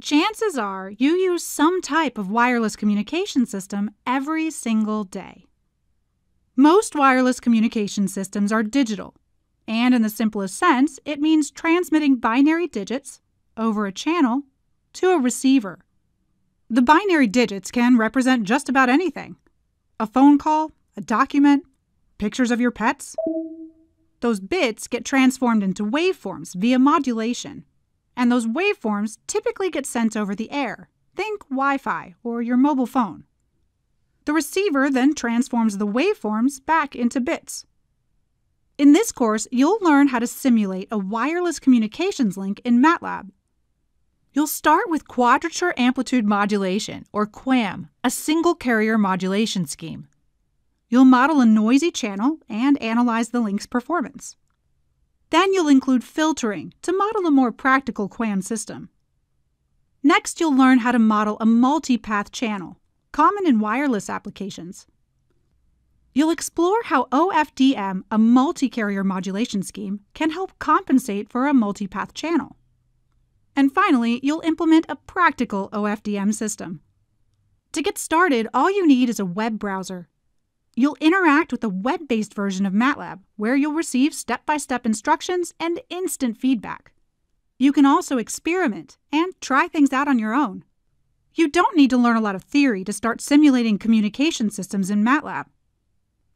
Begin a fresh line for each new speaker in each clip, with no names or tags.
chances are you use some type of wireless communication system every single day. Most wireless communication systems are digital, and in the simplest sense, it means transmitting binary digits over a channel to a receiver. The binary digits can represent just about anything a phone call, a document, pictures of your pets. Those bits get transformed into waveforms via modulation, and those waveforms typically get sent over the air. Think Wi Fi or your mobile phone. The receiver then transforms the waveforms back into bits. In this course, you'll learn how to simulate a wireless communications link in MATLAB. You'll start with quadrature amplitude modulation, or QAM, a single carrier modulation scheme. You'll model a noisy channel and analyze the link's performance. Then you'll include filtering to model a more practical QAM system. Next, you'll learn how to model a multipath channel, common in wireless applications. You'll explore how OFDM, a multi-carrier modulation scheme, can help compensate for a multipath channel. And finally, you'll implement a practical OFDM system. To get started, all you need is a web browser You'll interact with a web based version of MATLAB where you'll receive step by step instructions and instant feedback. You can also experiment and try things out on your own. You don't need to learn a lot of theory to start simulating communication systems in MATLAB.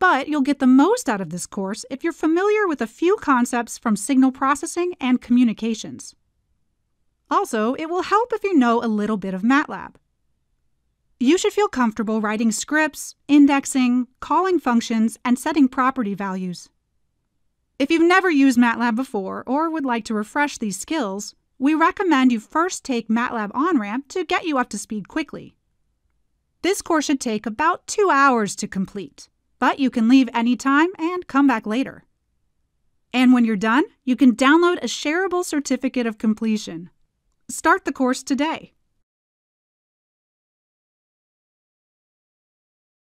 But you'll get the most out of this course if you're familiar with a few concepts from signal processing and communications. Also, it will help if you know a little bit of MATLAB. You should feel comfortable writing scripts, indexing, calling functions, and setting property values. If you've never used MATLAB before or would like to refresh these skills, we recommend you first take MATLAB OnRamp to get you up to speed quickly. This course should take about two hours to complete, but you can leave anytime and come back later. And when you're done, you can download a shareable certificate of completion. Start the course today.